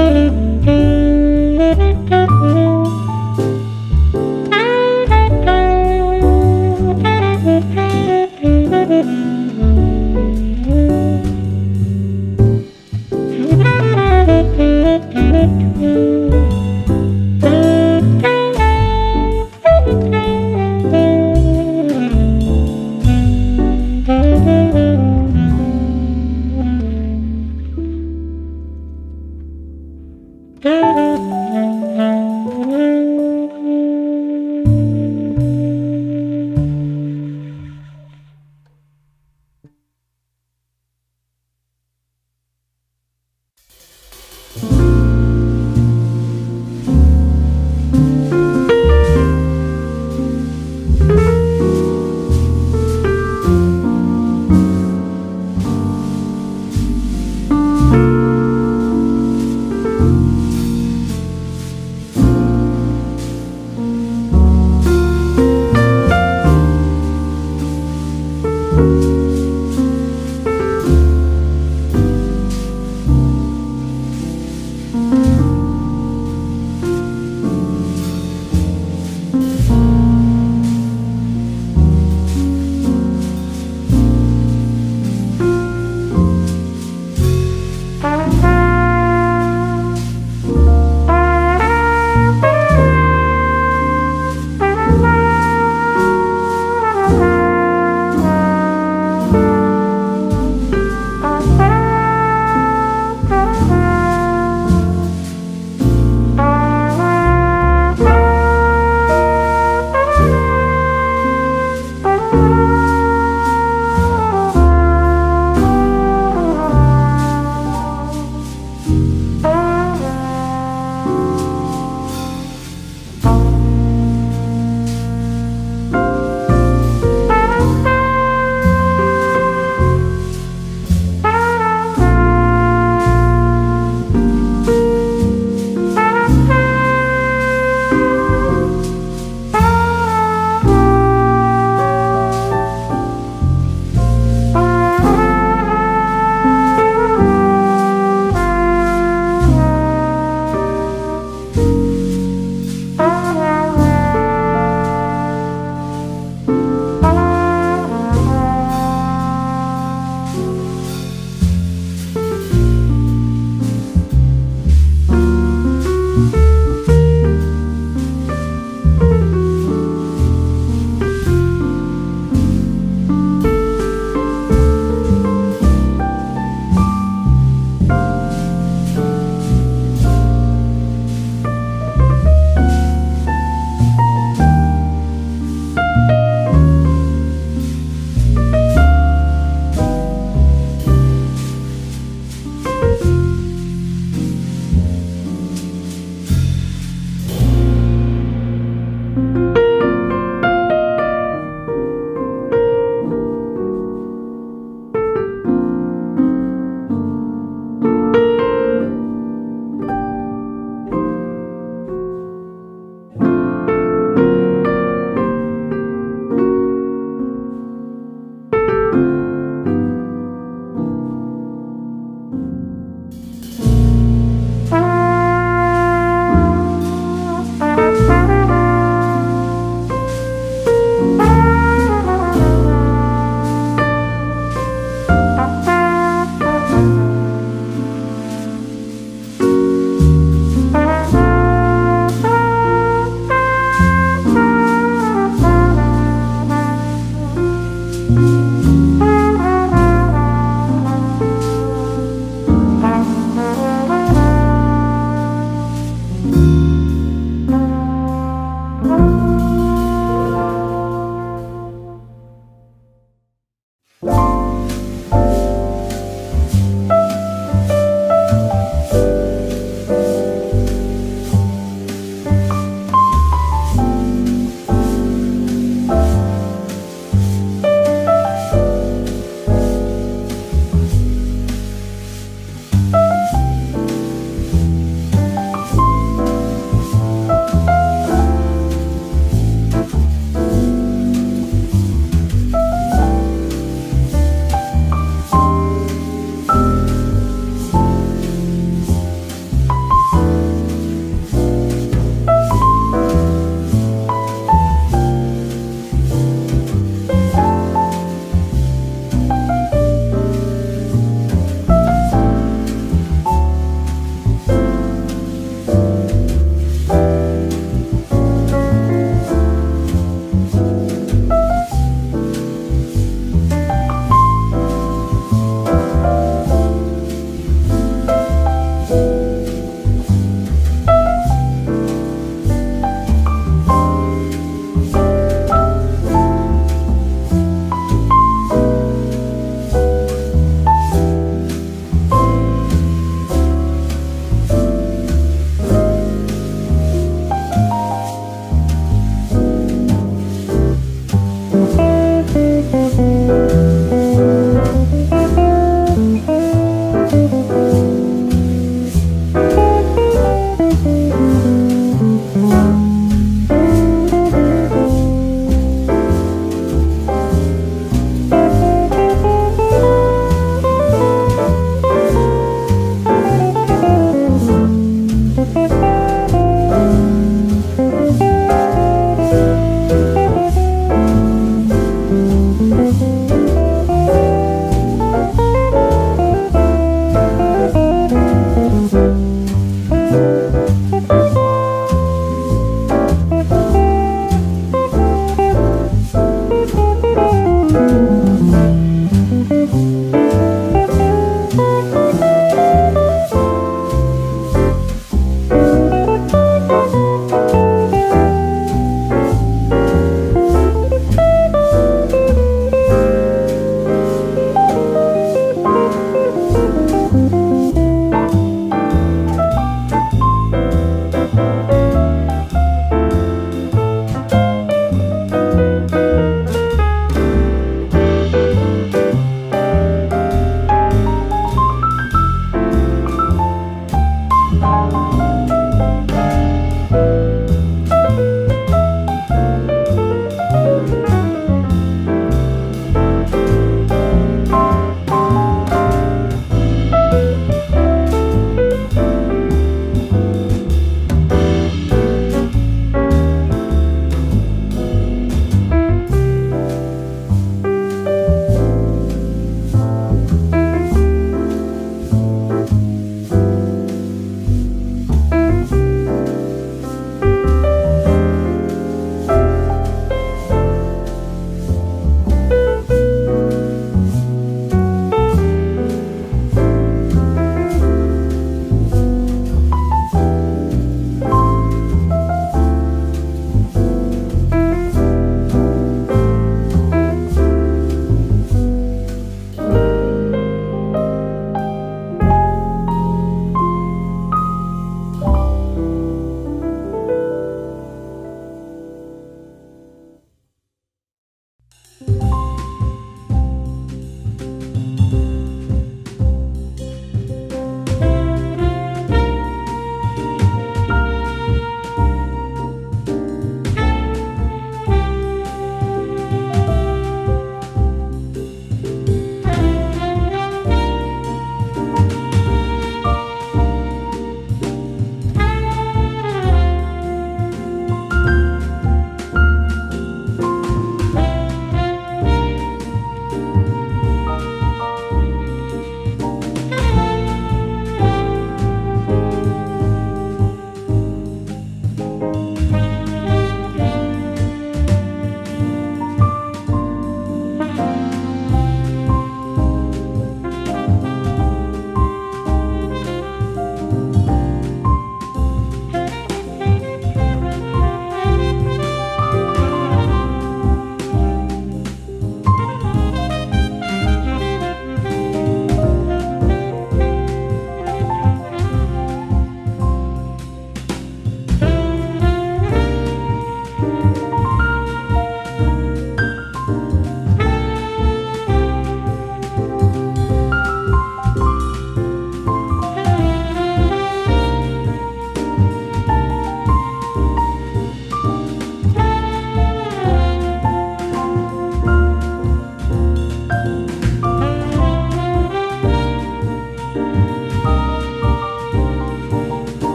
Mm-hmm.